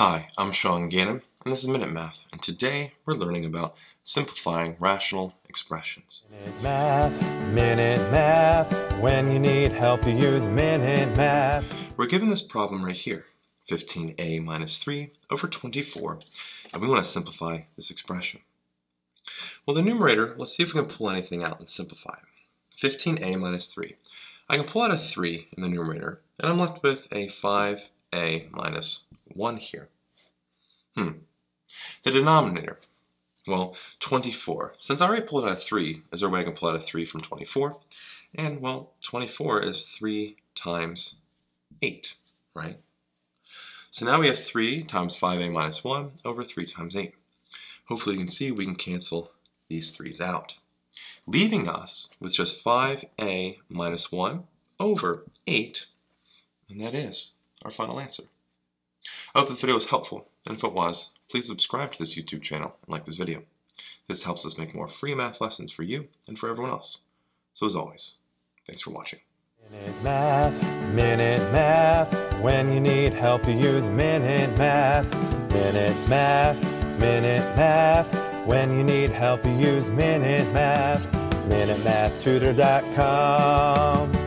Hi, I'm Sean Gannon, and this is Minute Math, and today we're learning about simplifying rational expressions. Minute Math, Minute Math. When you need help, you use Minute Math. We're given this problem right here, 15a minus 3 over 24, and we want to simplify this expression. Well, the numerator, let's see if we can pull anything out and simplify it. 15a minus 3. I can pull out a 3 in the numerator, and I'm left with a 5a minus 1 here. Hmm. The denominator. Well, 24. Since I already pulled out a 3, is there a way I can pull out a 3 from 24? And, well, 24 is 3 times 8, right? So now we have 3 times 5a minus 1 over 3 times 8. Hopefully you can see we can cancel these 3's out, leaving us with just 5a minus 1 over 8, and that is our final answer. I hope this video was helpful, and if it was, please subscribe to this YouTube channel and like this video. This helps us make more free math lessons for you and for everyone else. So as always, thanks for watching. Minute Math, Minute Math. When you need help, you use Minute Math. Minute Math, Minute Math. When you need help, you use Minute Math. MinuteMathTutor.com.